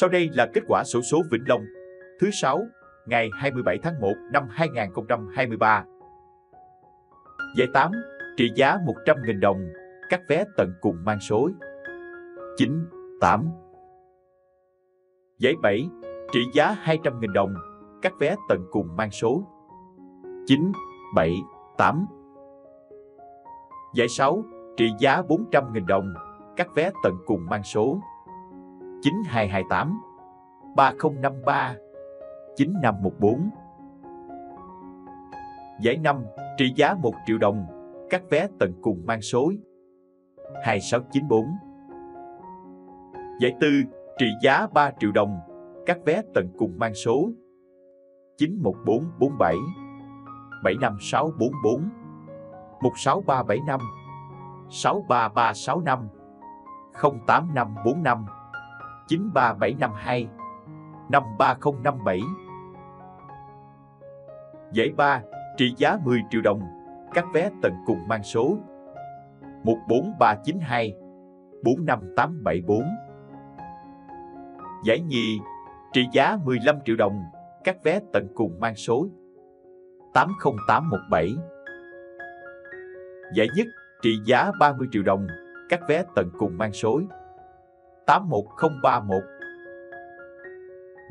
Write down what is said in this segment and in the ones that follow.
Sau đây là kết quả sổ số Vĩnh Long thứ 6 ngày 27 tháng 1 năm 2023. Giải 8 trị giá 100.000 đồng, các vé tận cùng mang số 9, 8. Giải 7 trị giá 200.000 đồng, các vé tận cùng mang số 9, 7, 8. Giải 6 trị giá 400.000 đồng, các vé tận cùng mang số 9228 3053 9514. Giải 5 trị giá 1 triệu đồng, các vé tận cùng mang số 2694. Giải 4 trị giá 3 triệu đồng, các vé tận cùng mang số 91447 75644 16375 63365 08545 93752 53057 Giải 3 trị giá 10 triệu đồng, các vé tận cùng mang số 14392 45874 Giải nhì trị giá 15 triệu đồng, các vé tận cùng mang số 80817 Giải nhất trị giá 30 triệu đồng, các vé tận cùng mang số 80817 81031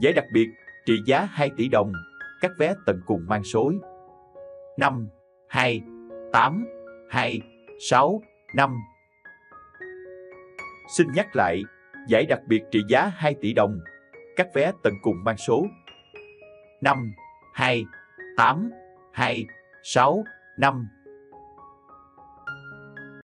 Giải đặc biệt trị giá 2 tỷ đồng, các vé tận cùng mang số 5, 2, 8, 2, 6, 5. Xin nhắc lại, giải đặc biệt trị giá 2 tỷ đồng, các vé tận cùng mang số 5, 2, 8, 2, 6, 5.